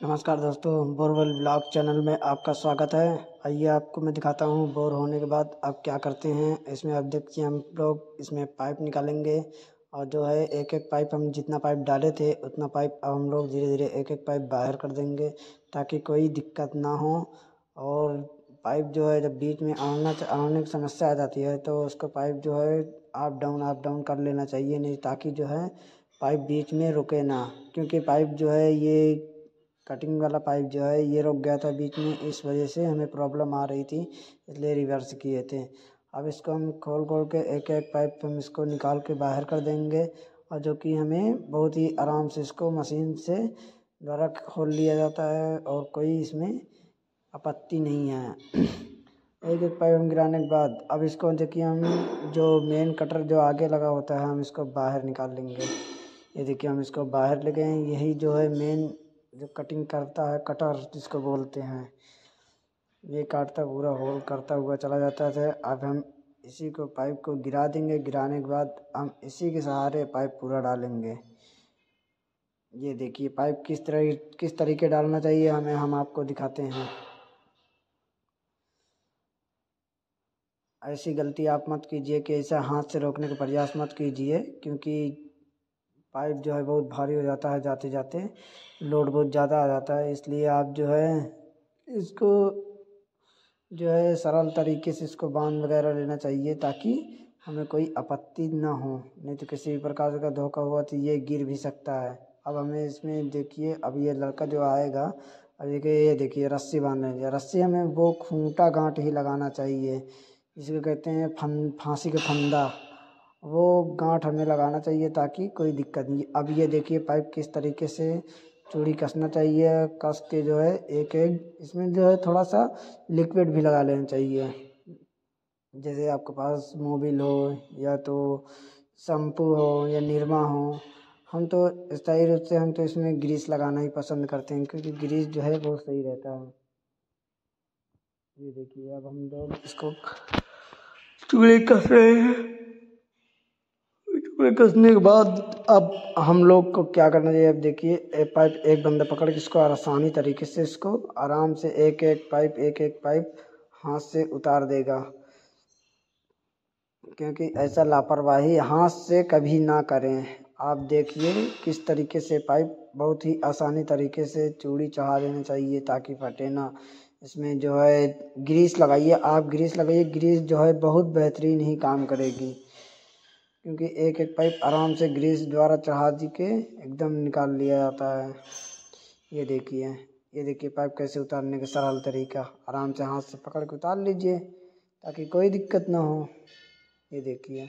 नमस्कार दोस्तों borewell blog channel में आपका स्वागत है। आइए आपको मैं दिखाता हूँ बोर होने के बाद आप क्या करते हैं। इसमें अब देखिए, हम लोग इसमें पाइप निकालेंगे और जो है एक एक पाइप हम जितना पाइप डाले थे, उतना पाइप अब हम लोग धीरे धीरे एक एक पाइप बाहर कर देंगे ताकि कोई दिक्कत ना हो और पाइप जो है, जब बीच में आना आने की समस्या आ जाती है तो उसका पाइप जो है अप डाउन अप डाउन कर लेना चाहिए, नहीं ताकि जो है, पाइप बीच में रुके ना। क्योंकि पाइप जो है, ये कटिंग वाला पाइप जो है, ये रुक गया था बीच में, इस वजह से हमें प्रॉब्लम आ रही थी, इसलिए रिवर्स किए थे। अब इसको हम खोल खोल के एक एक पाइप हम इसको निकाल के बाहर कर देंगे और जो कि हमें बहुत ही आराम से इसको मशीन से द्वारा खोल लिया जाता है और कोई इसमें आपत्ति नहीं है। एक एक पाइप हम गिराने के बाद, अब इसको देखिए हम जो मेन कटर जो आगे लगा होता है, हम इसको बाहर निकाल लेंगे। ये देखिए हम इसको बाहर ले गए यही जो है मेन जो कटिंग करता है कटर जिसको बोलते हैं, ये काटता पूरा होल करता हुआ चला जाता है। अब हम इसी को पाइप को गिरा देंगे। गिराने के बाद हम इसी के सहारे पाइप पूरा डालेंगे। ये देखिए पाइप किस तरह, किस तरीके डालना चाहिए हमें, हम आपको दिखाते हैं। ऐसी गलती आप मत कीजिए कि ऐसा हाथ से रोकने का प्रयास मत कीजिए, क्योंकि पाइप जो है बहुत भारी हो जाता है जाते जाते, लोड बहुत ज़्यादा आ जाता है, इसलिए आप जो है इसको जो है सरल तरीके से इसको बाँध वगैरह लेना चाहिए ताकि हमें कोई आपत्ति ना हो। नहीं तो किसी भी प्रकार का धोखा हुआ तो ये गिर भी सकता है। अब हमें इसमें देखिए, अब ये लड़का जो आएगा, अब देखिए ये देखिए रस्सी बाँध लेंगे रस्सी हमें वो खूंटा गांठ ही लगाना चाहिए, जिसको कहते हैं फन फांसी का फंदा। वो गांठ हमें लगाना चाहिए ताकि कोई दिक्कत नहीं। अब ये देखिए पाइप किस तरीके से चूड़ी कसना चाहिए, कस के जो है एक एक, इसमें जो है थोड़ा सा लिक्विड भी लगा लेना चाहिए। जैसे आपके पास मोबिल हो या तो शैम्पू हो या निरमा हो, हम तो स्थायी रूप से हम तो इसमें ग्रीस लगाना ही पसंद करते हैं क्योंकि ग्रीस जो है बहुत सही रहता है। ये देखिए, अब हम लोग इसको चूड़ी कस रहे हैं। कसने के बाद अब हम लोग को क्या करना चाहिए? अब देखिए, एक पाइप, एक बंदा पकड़ के इसको आसानी तरीके से इसको आराम से एक एक पाइप, एक एक पाइप हाथ से उतार देगा। क्योंकि ऐसा लापरवाही हाथ से कभी ना करें। आप देखिए किस तरीके से पाइप बहुत ही आसानी तरीके से चूड़ी चढ़ा देना चाहिए ताकि फटे ना। इसमें जो है, ग्रीस लगाइए, आप ग्रीस लगाइए, ग्रीस जो है बहुत बेहतरीन ही काम करेगी। क्योंकि एक एक पाइप आराम से ग्रीस द्वारा चढ़ा दी के एकदम निकाल लिया जाता है। ये देखिए ये देखिए पाइप कैसे उतारने का सरल तरीका। आराम से हाथ से पकड़ के उतार लीजिए ताकि कोई दिक्कत ना हो। ये देखिए।